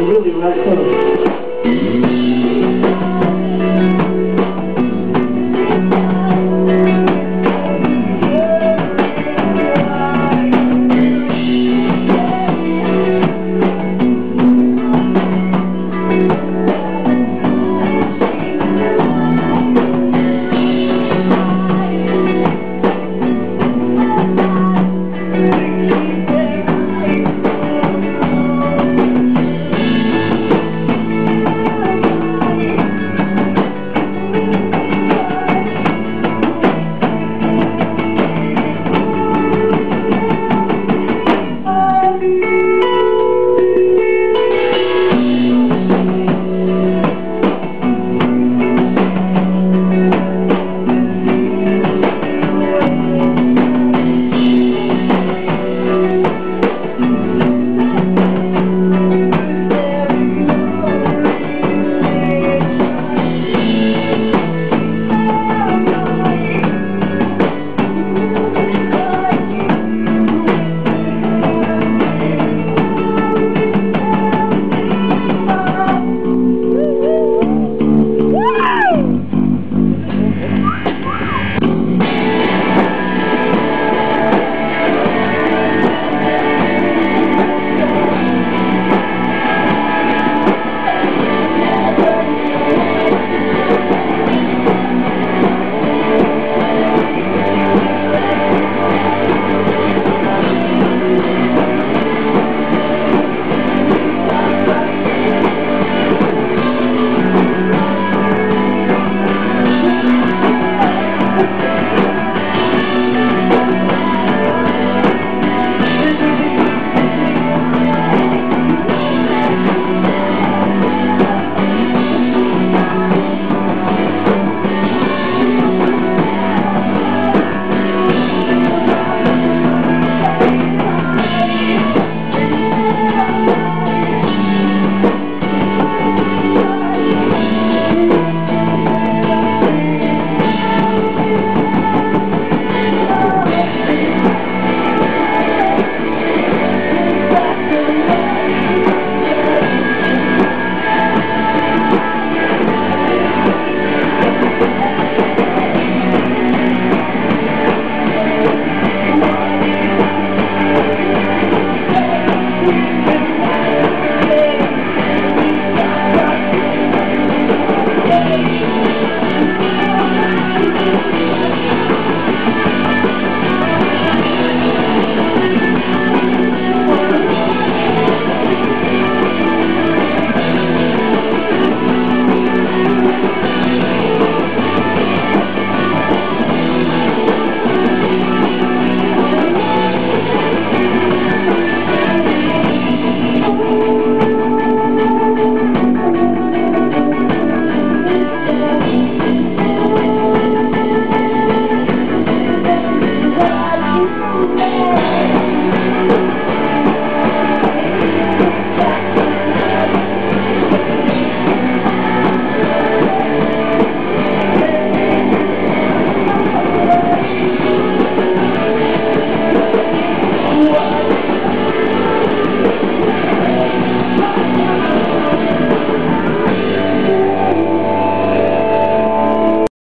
really messed up.